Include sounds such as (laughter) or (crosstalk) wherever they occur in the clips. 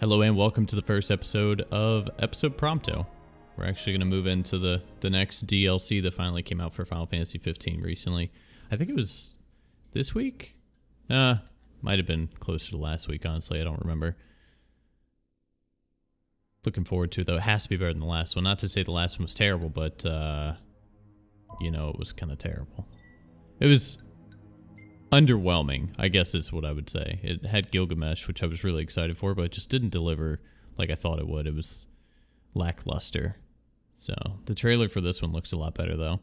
Hello and welcome to the first episode of Episode Prompto. We're actually going to move into the, the next DLC that finally came out for Final Fantasy 15 recently. I think it was this week? Uh, might have been closer to last week, honestly. I don't remember. Looking forward to it, though. It has to be better than the last one. Not to say the last one was terrible, but, uh, you know, it was kind of terrible. It was underwhelming, I guess is what I would say. It had Gilgamesh, which I was really excited for, but it just didn't deliver like I thought it would. It was lackluster. So the trailer for this one looks a lot better though.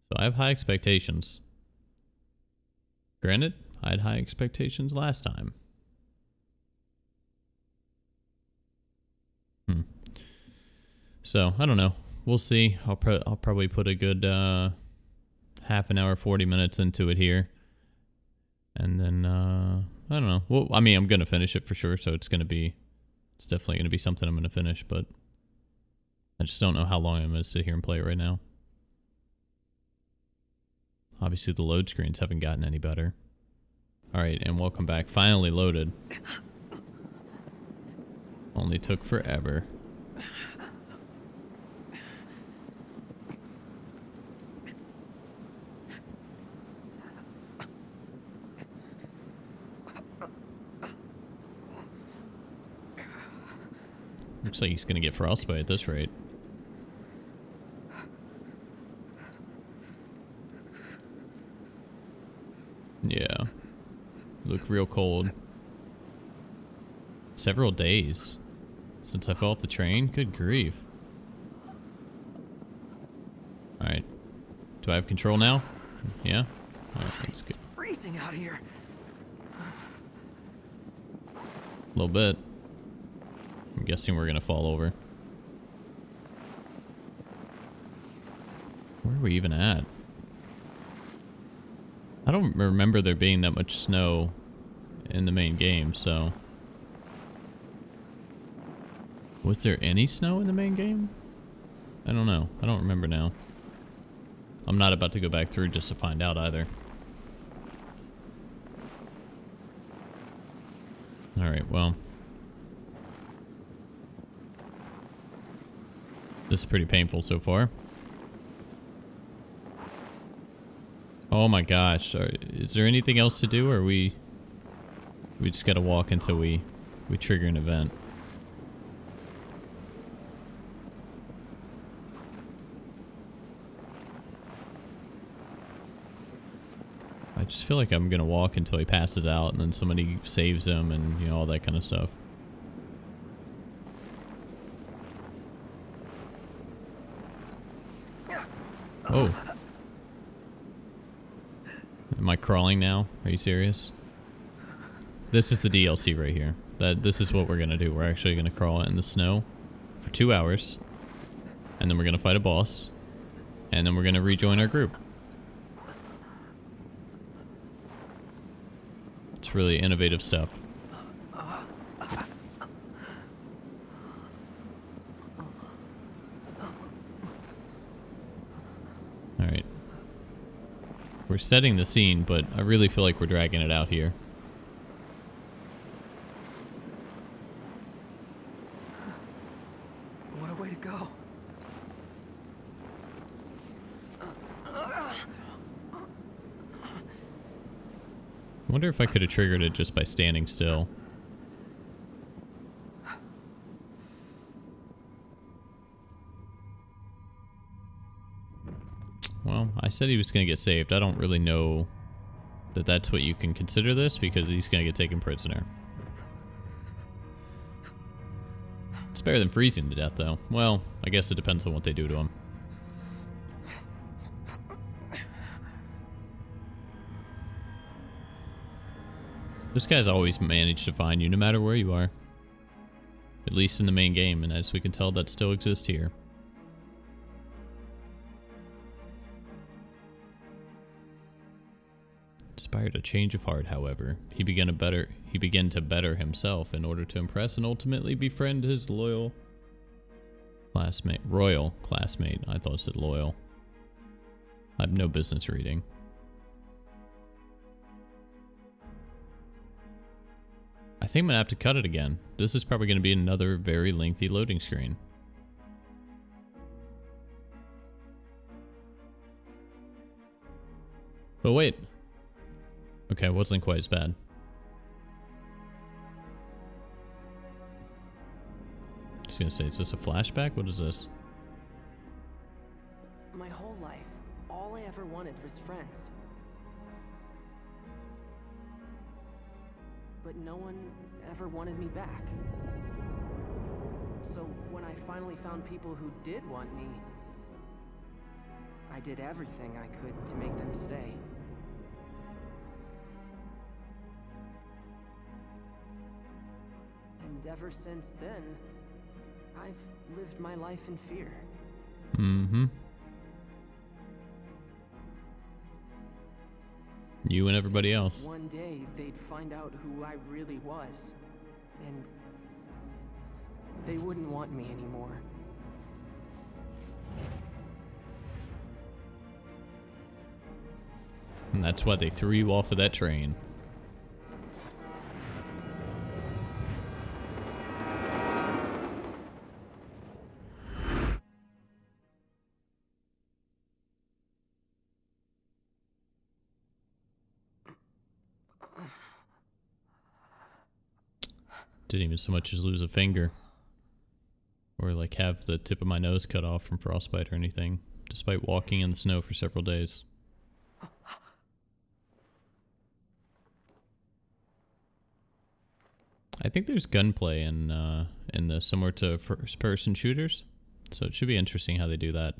So I have high expectations. Granted, I had high expectations last time. Hmm. So I don't know. We'll see. I'll pro- I'll probably put a good uh, half an hour, forty minutes into it here. And then, uh, I don't know. Well, I mean, I'm to finish it for sure, so it's to be, it's definitely to be something I'm to finish, but I just don't know how long I'm to sit here and play it right now. Obviously, the load screens haven't gotten any better. Alright, and welcome back. Finally loaded. Only took forever. Looks like he's gonna get frostbite at this rate. Yeah. Look real cold. Several days since I fell off the train? Good grief. Alright. Do I have control now? Yeah? Alright, that's good. freezing out here. A little bit. I'm guessing we're gonna fall over. Where are we even at? I don't remember there being that much snow in the main game, so... Was there any snow in the main game? I don't know. I don't remember now. I'm not about to go back through just to find out either. Alright, well... This is pretty painful so far. Oh my gosh. Are, is there anything else to do or are we... We just gotta walk until we, we trigger an event. I just feel like I'm gonna walk until he passes out and then somebody saves him and, you know, all that kind of stuff. Oh. Am I crawling now? Are you serious? This is the DLC right here. That This is what we're going to do. We're actually going to crawl in the snow for two hours. And then we're going to fight a boss. And then we're going to rejoin our group. It's really innovative stuff. Alright. We're setting the scene, but I really feel like we're dragging it out here. What a way to go. I wonder if I could have triggered it just by standing still. Well, I said he was going to get saved. I don't really know that that's what you can consider this because he's going to get taken prisoner. It's better than freezing to death, though. Well, I guess it depends on what they do to him. Those guys always manage to find you no matter where you are. At least in the main game, and as we can tell, that still exists here. Inspired a change of heart, however. He began to better he began to better himself in order to impress and ultimately befriend his loyal classmate royal classmate. I thought it said loyal. I have no business reading. I think I'm gonna have to cut it again. This is probably gonna be another very lengthy loading screen. But wait. Okay, wasn't quite as bad. Just gonna say, is this a flashback? What is this? My whole life, all I ever wanted was friends. But no one ever wanted me back. So when I finally found people who did want me, I did everything I could to make them stay. And ever since then, I've lived my life in fear. Mm-hmm. You and everybody else. One day they'd find out who I really was, and they wouldn't want me anymore. And that's why they threw you off of that train. Didn't even so much as lose a finger. Or like have the tip of my nose cut off from frostbite or anything, despite walking in the snow for several days. I think there's gunplay in uh, in the similar to first person shooters, so it should be interesting how they do that.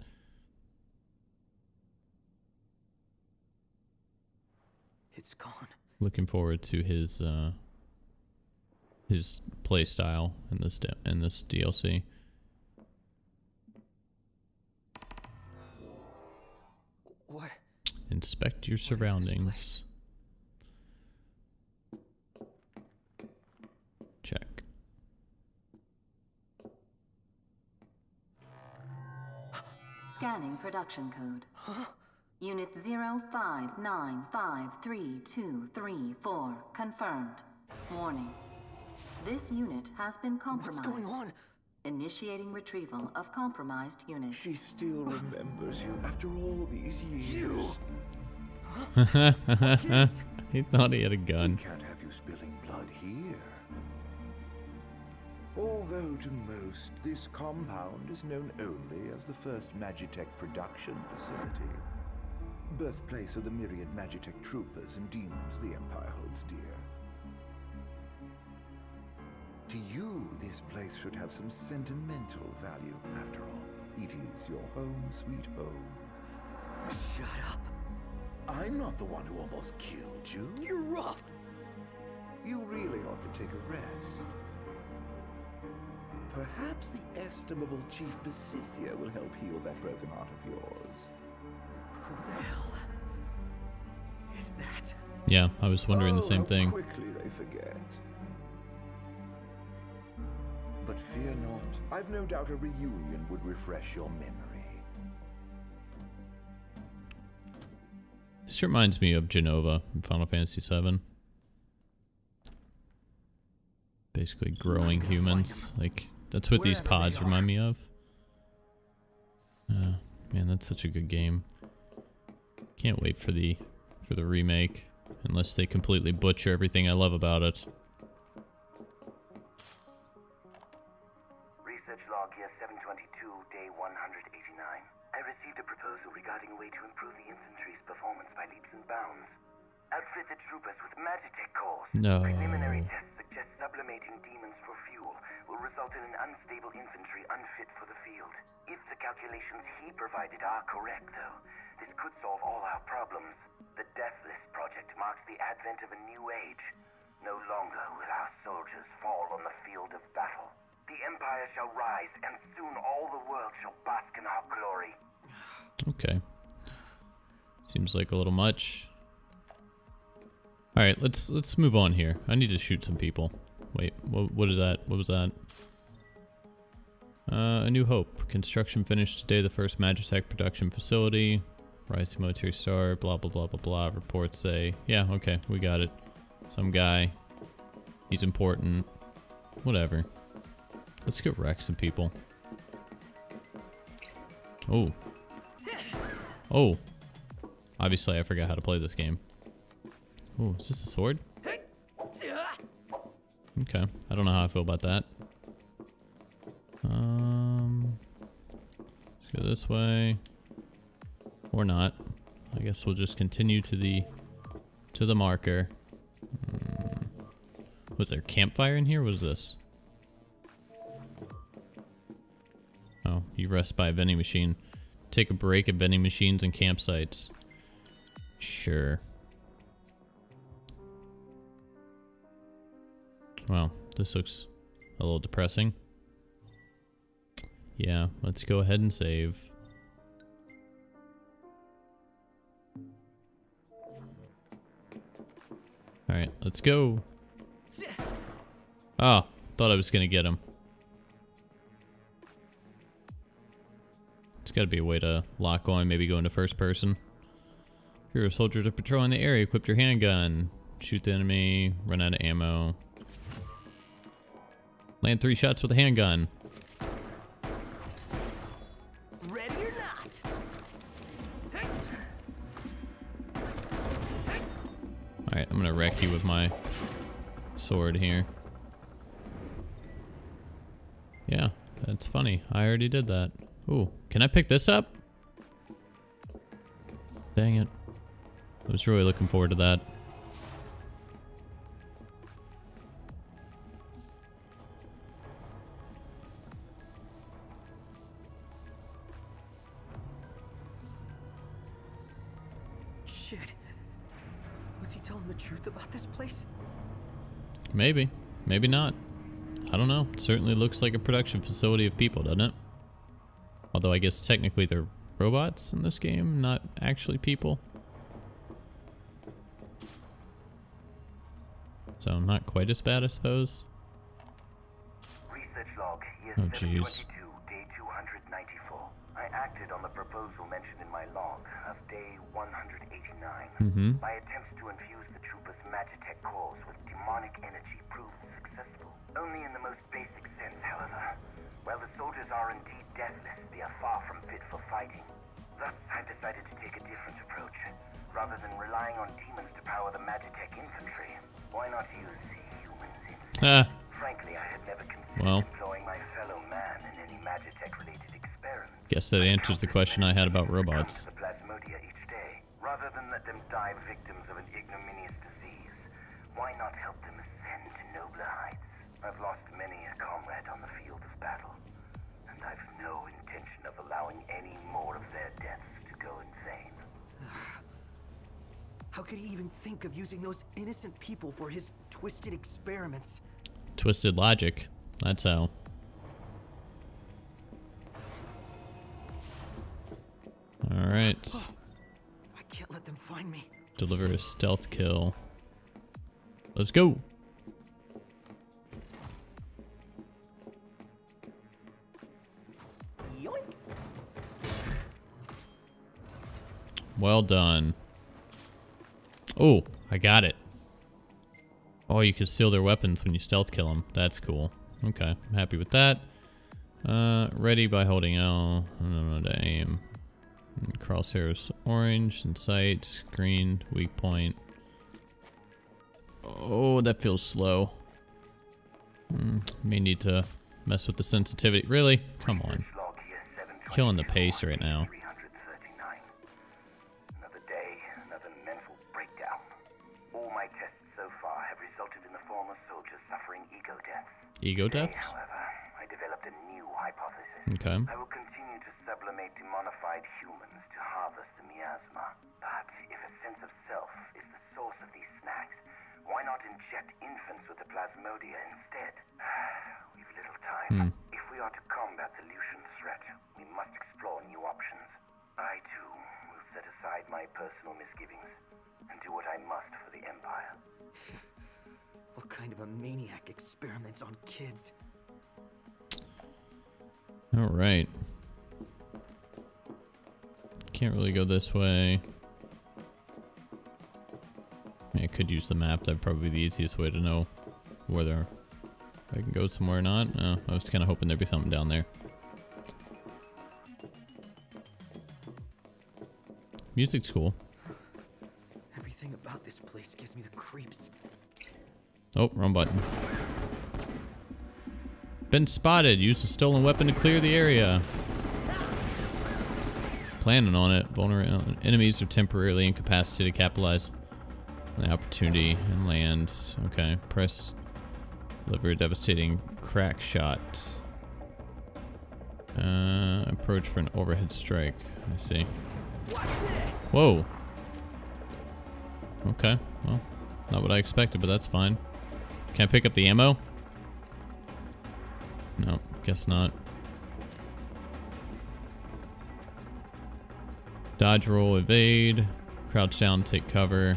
It's gone. Looking forward to his uh, his play style in this in this DLC. What? Inspect your surroundings. Check. Scanning production code. Unit 05953234 confirmed. Warning. This unit has been compromised. What's compromised. going on? Initiating retrieval of compromised unit. She still remembers you after all these years. You. (laughs) he thought he had a gun. We gun. can't have you spilling blood here. Although to most, this compound is known only as the first Magitech production facility. Birthplace of the myriad Magitech troopers and demons the Empire holds dear. To you, this place should have some sentimental value. After all, it is your home sweet home. Shut up. I'm not the one who almost killed you. You're rough. You really ought to take a rest. Perhaps the estimable Chief Besithia will help heal that broken heart of yours. Who the hell is that? Yeah, I was wondering the Oh, same how thing. quickly they forget. But fear not. I've no doubt a reunion would refresh your memory. This reminds me of Jenova in Final Fantasy VII. Basically, growing humans. Like that's what these Wherever they pods remind me of. Uh, man, that's such a good game. Can't wait for the for the remake, unless they completely butcher everything I love about it. 189. I received a proposal regarding a way to improve the infantry's performance by leaps and bounds. Outfit the troopers with Magitech cores. No. Preliminary tests suggest sublimating demons for fuel will result in an unstable infantry unfit for the field. If the calculations he provided are correct, though, this could solve all our problems. The Deathless Project marks the advent of a new age. No longer will our soldiers fall on the field of battle. The Empire shall rise, and soon all the world shall bask in our glory. Okay. Seems like a little much. All right, let's let's move on here. I need to shoot some people. Wait, what what is that? What was that? Uh, a New Hope. Construction finished today. The first Magitech production facility. Rising military star. Blah blah blah blah blah. Reports say, yeah, okay, we got it. Some guy He's important. Whatever. Let's get wreck some people. Oh. Oh. Obviously, I forgot how to play this game. Oh, is this a sword? Okay. I don't know how I feel about that. Um, let's go this way. Or not. I guess we'll just continue to the to the marker. Hmm. Was there campfire in here? What is this? You rest by a vending machine. Take a break at vending machines and campsites. Sure. Well, this looks a little depressing. Yeah, let's go ahead and save. Alright, let's go. Oh, thought I was gonna get him. It's gotta be a way to lock on, maybe go into first person. If you're a soldier to patrolling the area, equip your handgun. Shoot the enemy, run out of ammo. Land three shots with a handgun. Ready or not? Alright, I'm gonna wreck you with my sword here. Yeah, that's funny. I already did that. Ooh, can I pick this up? Dang it. I was really looking forward to that. Shit. Was he telling the truth about this place? Maybe. Maybe not. I don't know. Certainly looks like a production facility of people, doesn't it? Although I guess technically they're robots in this game, not actually people. So not quite as bad, I suppose. Research log, year Oh, jeez. day 294. I acted on the proposal mentioned in my log of day 189. Mm-hmm. My attempts to infuse the troopers' Magitech cores with demonic energy proved successful. Only in the most basic sense, however. While the soldiers are indeed fighting. Thus, I decided to take a different approach. Rather than relying on demons to power the Magitech infantry, why not use humans instead? Ah, Frankly, I had never considered Well. employing my fellow man in any Magitech-related experiments. guess that answers the question I had about robots. the Plasmodia each day, rather than let them die victims of an ignominious disease. Why not help them ascend to nobler heights? I've lost could he even think of using those innocent people for his twisted experiments? Twisted logic. That's how. Alright. Oh, I can't let them find me. Deliver a stealth kill. Let's go. Yoink! Well done. Oh, I got it. Oh, you can steal their weapons when you stealth kill them. That's cool. Okay, I'm happy with that. Uh, ready by holding L. I don't know to aim. Crosshairs orange and sight, green, weak point. Oh, that feels slow. Hmm, may need to mess with the sensitivity. Really? Come on. Log here, 722, Killing the pace right now. Ego deaths? However, I developed a new hypothesis. Okay. I will continue to sublimate demonified humans to harvest the miasma. But if a sense of self is the source of these snacks, why not inject infants with the plasmodia instead? (sighs) We've little time. Hmm. If we are to combat the Lucian threat, we must explore new options. I, too, will set aside my personal misgivings and do what I must for the Empire. (laughs) Kind of a maniac experiments on kids? All right. Can't really go this way. I, mean, I could use the map. That'd probably be the easiest way to know where there I can go somewhere or not. No, I was kind of hoping there'd be something down there. Music's cool. Everything about this place gives me the creeps. Oh, wrong button. Been spotted. Use the stolen weapon to clear the area. Planning on it. Vulnerable enemies are temporarily incapacitated to capitalize on the opportunity and land. Okay, press deliver a devastating crack shot. Uh, approach for an overhead strike. I see. Whoa. Okay, well, not what I expected, but that's fine. Can I pick up the ammo? No, guess not. Dodge roll, evade, crouch down, take cover.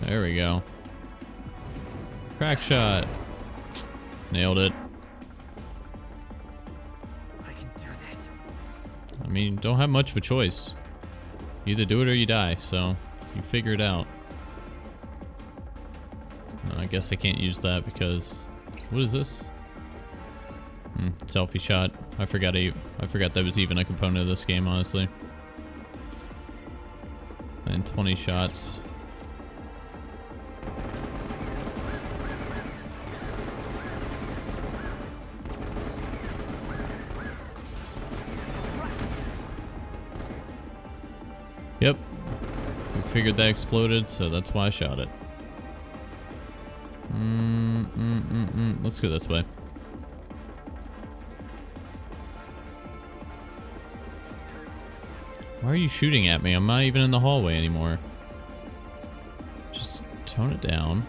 There we go. Crack shot. Nailed it. I mean, don't have much of a choice. You either do it or you die, so you figure it out. I guess I can't use that because... What is this? Hmm, selfie shot. I forgot I, I forgot that was even a component of this game, honestly. And 20 shots. Figured that exploded, so that's why I shot it. Mm, mm, mm, mm. Let's go this way. Why are you shooting at me? I'm not even in the hallway anymore. Just tone it down.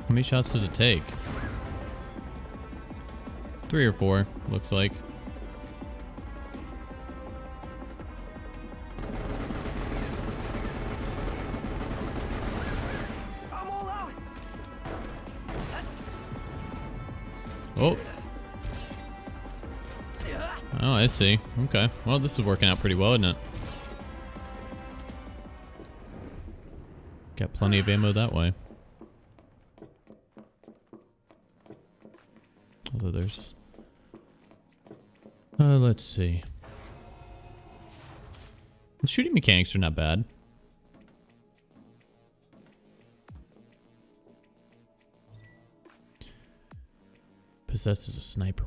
How many shots does it take? Three or four, looks like. I see. Okay. Well, this is working out pretty well, isn't it? Got plenty of ammo that way. Although there's... Uh, let's see. The shooting mechanics are not bad. Possesses a sniper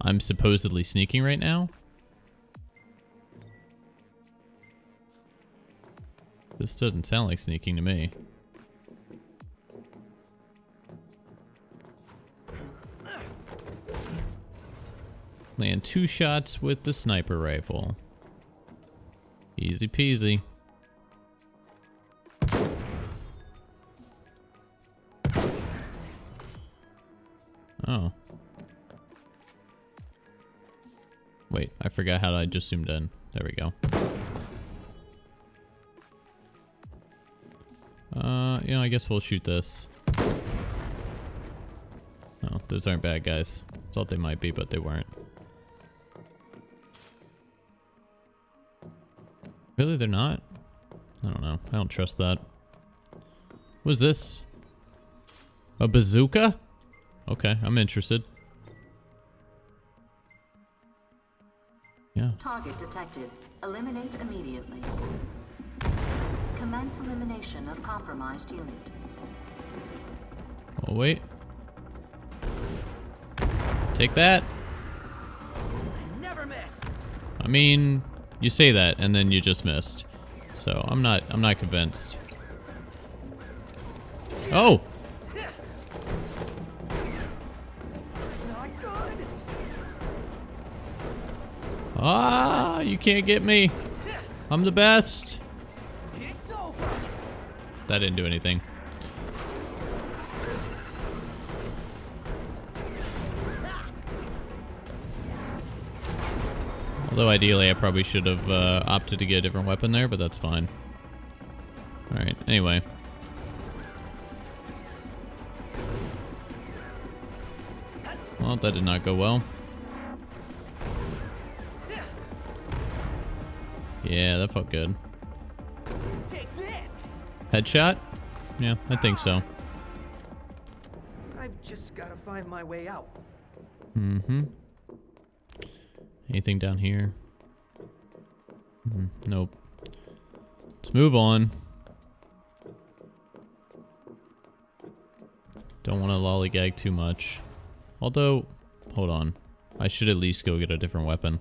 I'm supposedly sneaking right now? This doesn't sound like sneaking to me. Land two shots with the sniper rifle. Easy peasy. Wait, I forgot how I just zoomed in. There we go. Uh, yeah, I guess we'll shoot this. No, those aren't bad guys. Thought they might be, but they weren't. Really, they're not? I don't know. I don't trust that. What is this? A bazooka? Okay, I'm interested. Target detected. Eliminate immediately. Commence elimination of compromised unit. Oh, wait. Take that. Never miss. I mean, you say that and then you just missed. So I'm not I'm not convinced. Oh! Ah, you can't get me. I'm the best. That didn't do anything. Although ideally I probably should have uh, opted to get a different weapon there, but that's fine. Alright, anyway. Well, that did not go well. Yeah, that felt good. Headshot? Yeah, I think so. I've just gotta find my way out. Mm-hmm. Anything down here? Mm, nope. Let's move on. Don't want to lollygag too much. Although, hold on. I should at least go get a different weapon.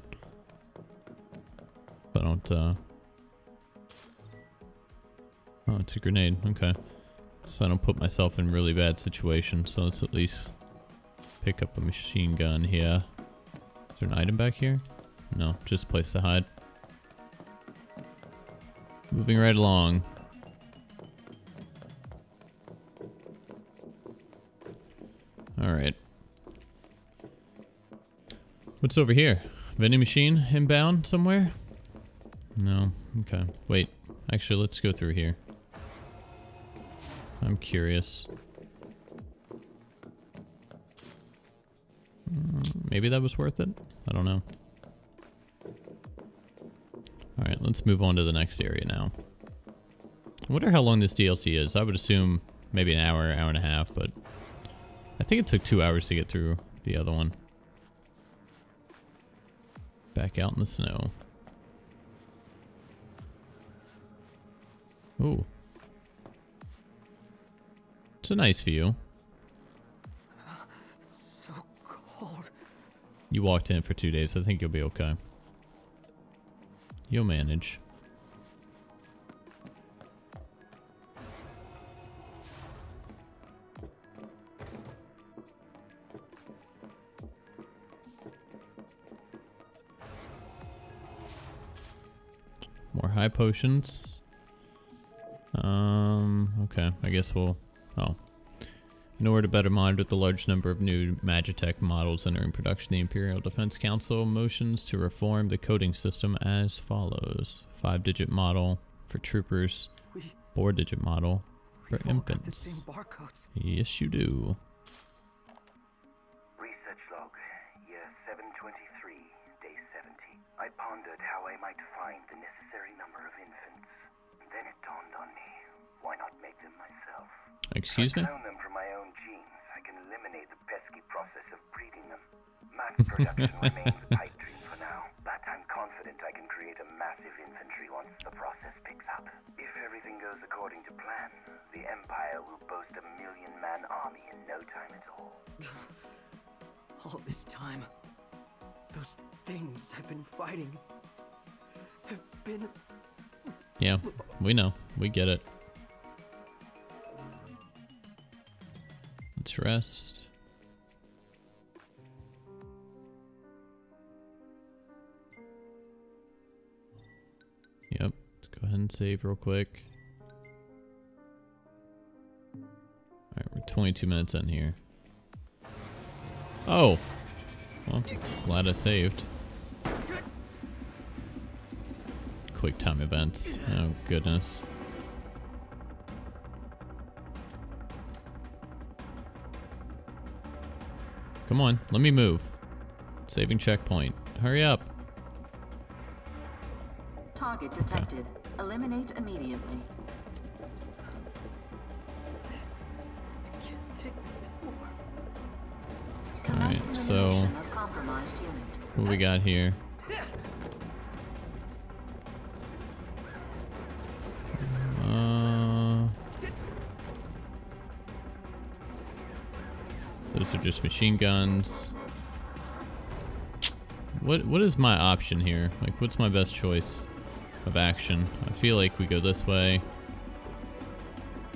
Don't, uh... Oh, it's a grenade. Okay. So I don't put myself in really bad situation. So let's at least pick up a machine gun here. Is there an item back here? No, just a place to hide. Moving right along. Alright. What's over here? Vending machine inbound somewhere? No. Okay. Wait. Actually, let's go through here. I'm curious. Mm, Maybe that was worth it? I don't know. Alright, let's move on to the next area now. I wonder how long this DLC is. I would assume maybe an hour, hour and a half, but I think it took two hours to get through the other one. Back out in the snow. Ooh. It's a nice view. So cold. You walked in for two days. I think you'll be okay. You'll manage. More high potions. Um, okay. I guess we'll... Oh. In order to better monitor the large number of new Magitech models entering production, the Imperial Defense Council motions to reform the coding system as follows. Five-digit model for troopers, four-digit model for we've all got the same infants. Yes, you do. Them. Mass (laughs) production remains a pipe dream for now, but I'm confident I can create a massive infantry once the process picks up. If everything goes according to plan, the Empire will boast a million-man army in no time at all. (laughs) All this time, those things I've been fighting have been Yeah, we know. We get it. Rest. Yep, let's go ahead and save real quick. Alright, we're 22 minutes in here. Oh! Well, glad I saved. Quick time events. Oh, goodness. Come on, let me move. Saving checkpoint. Hurry up. Target detected. Eliminate immediately. I can't take this anymore. Alright, so- elimination of compromised unit. What we got here? Those are just machine guns. What what is my option here? Like, what's my best choice of action? I feel like we go this way,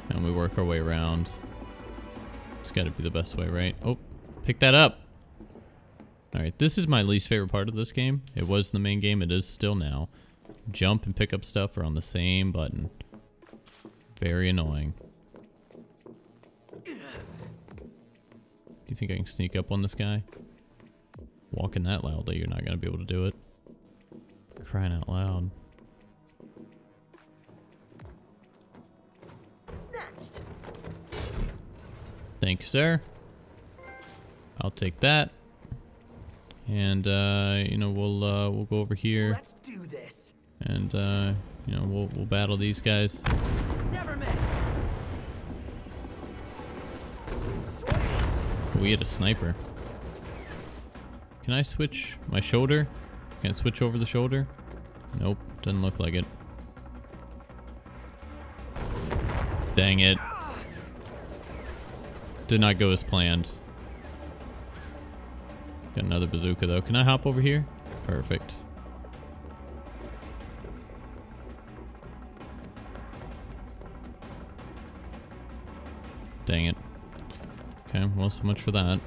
and we work our way around. It's got to be the best way, right? Oh, pick that up. Alright, this is my least favorite part of this game. It was the main game, it is still now. Jump and pick up stuff are on the same button. Very annoying. You think I can sneak up on this guy? Walking that loudly, you're not going to be able to do it. Crying out loud. Snatched. Thank you, sir. I'll take that. And uh, you know, we'll uh, we'll go over here Let's do this. and uh, you know, we'll we'll battle these guys. We had a sniper. Can I switch my shoulder? Can I switch over the shoulder? Nope, doesn't look like it. Dang it. Did not go as planned. Got another bazooka though. Can I hop over here? Perfect. Dang it. Okay, well, so much for that.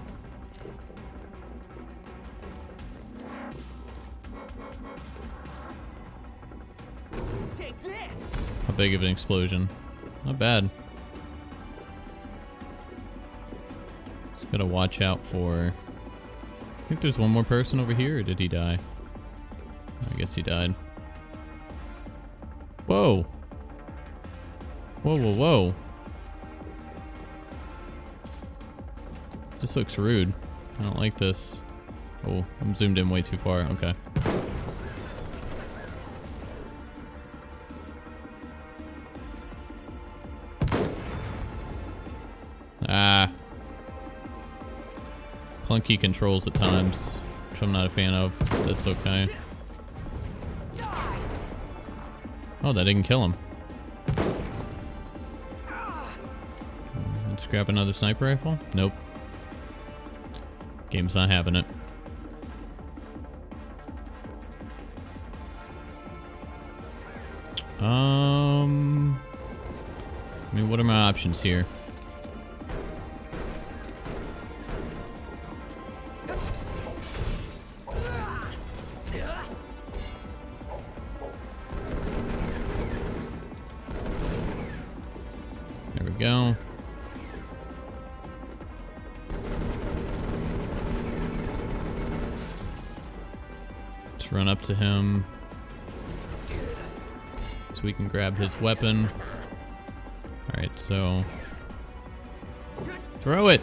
Take this. How big of an explosion? Not bad. Just gotta watch out for... I think there's one more person over here, or did he die? I guess he died. Whoa! Whoa, whoa, whoa. This looks rude. I don't like this. Oh, I'm zoomed in way too far. Okay. Ah. Clunky controls at times, which I'm not a fan of. That's okay. Oh, that didn't kill him. Let's grab another sniper rifle. Nope. Game's not having it. Um... I mean, what are my options here? Grab his weapon. Alright, so... Throw it!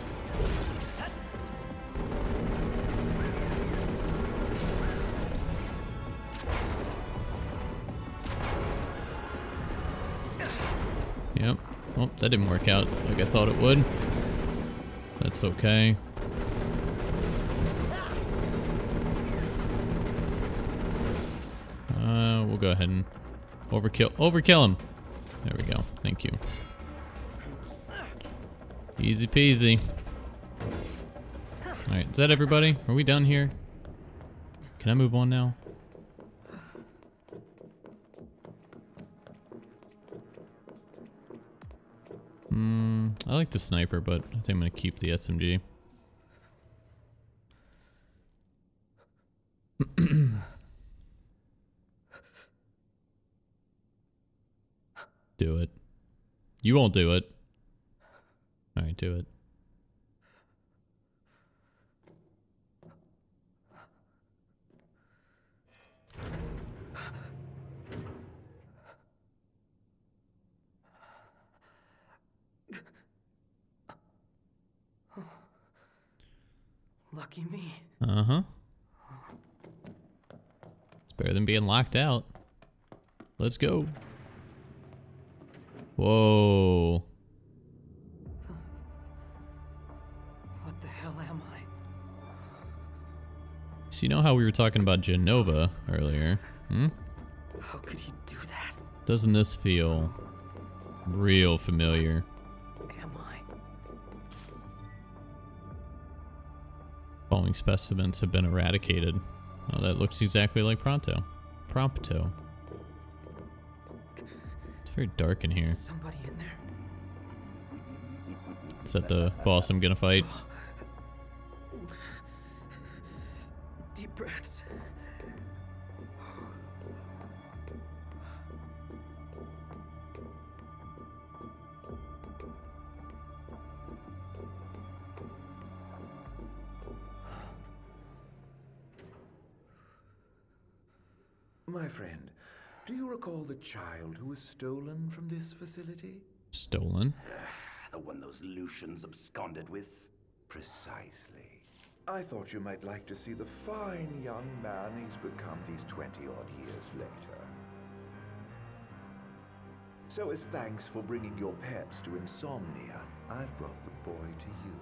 Yep. Well, that didn't work out like I thought it would. That's okay. Uh, we'll go ahead and overkill, overkill him. There we go. Thank you. Easy peasy. Alright, is that everybody? Are we done here? Can I move on now? Hmm, I like the sniper, but I think I'm gonna keep the SMG. (clears throat) do it. You won't do it. Alright, do it. Lucky me. Uh-huh. It's better than being locked out. Let's go. Whoa. What the hell am I? So you know how we were talking about Jenova earlier? Hmm? How could he do that? Doesn't this feel real familiar? Am I? Following specimens have been eradicated. Oh, that looks exactly like Pronto. Prompto. It's very dark in here. Somebody in there. Is that the boss I'm gonna fight? (gasps) Deep breaths. Child who was stolen from this facility? Stolen. Ah, the one those Lucians absconded with? Precisely. I thought you might like to see the fine young man he's become these 20 odd years later. So, as thanks for bringing your pets to Insomnia, I've brought the boy to you.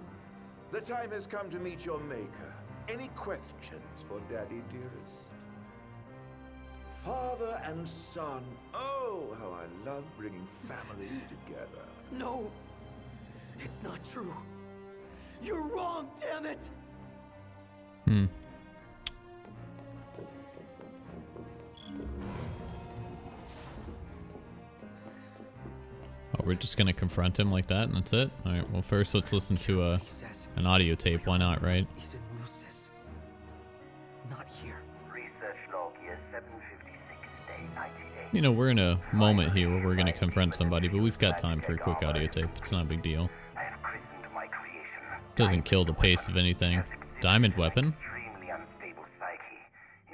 The time has come to meet your maker. Any questions for Daddy, dearest? Father and son. Oh, how I love bringing families (laughs) together. No! It's not true! You're wrong, damn it! Hmm. Oh, we're just gonna confront him like that, and that's it. All right. Well, first let's listen to a an audio tape. Why not, right? he's You know, we're in a moment here where we're gonna confront somebody, but we've got time for a quick audio tape. It's not a big deal. I have christened my creation. Doesn't kill the pace of anything. Diamond weapon. Extremely unstable psyche,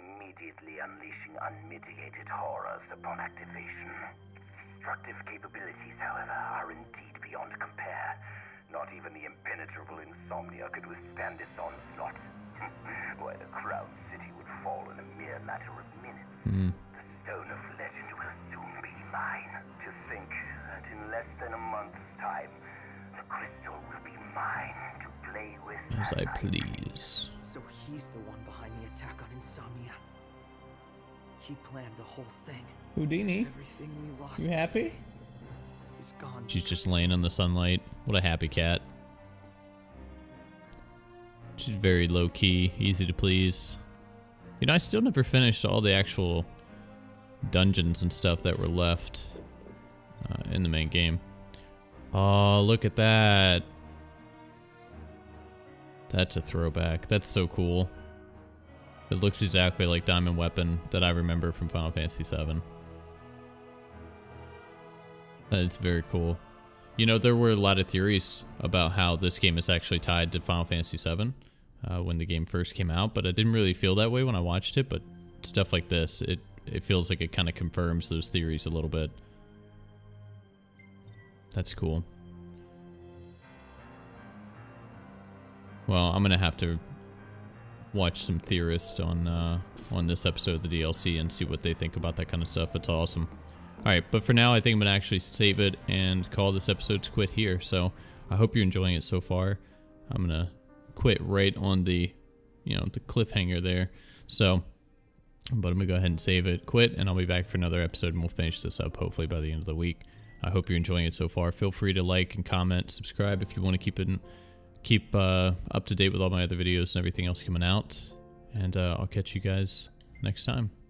immediately unleashing unmitigated horrors upon activation. Its destructive capabilities, however, are indeed beyond compare. Not even the impenetrable insomnia could withstand this onslaught. (laughs) Why, the Crown City would fall in a mere matter of minutes. Hmm. The Stone of Legend will soon be mine. To think that in less than a month's time, the crystal will be mine to play with. As I please. So he's the one behind the attack on Insomnia. He planned the whole thing. Houdini, Everything we lost you happy? is gone. She's just laying in the sunlight. What a happy cat. She's very low key, easy to please. You know, I still never finished all the actual dungeons and stuff that were left uh, in the main game. Oh, look at that. That's a throwback. That's so cool. It looks exactly like Diamond Weapon that I remember from Final Fantasy VII. That is very cool. You know, there were a lot of theories about how this game is actually tied to Final Fantasy VII uh, when the game first came out, but I didn't really feel that way when I watched it. But stuff like this, it it feels like it kind of confirms those theories a little bit. That's cool. Well, I'm gonna have to watch some theorists on uh, on this episode of the DLC and see what they think about that kind of stuff. It's awesome. All right, but for now, I think I'm gonna actually save it and call this episode to quit here. So I hope you're enjoying it so far. I'm gonna quit right on the, you know, the cliffhanger there. So, but I'm gonna go ahead and save it, quit, and I'll be back for another episode, and we'll finish this up hopefully by the end of the week. I hope you're enjoying it so far. Feel free to like and comment, subscribe if you want to keep it, keep uh, up to date with all my other videos and everything else coming out. And uh, I'll catch you guys next time.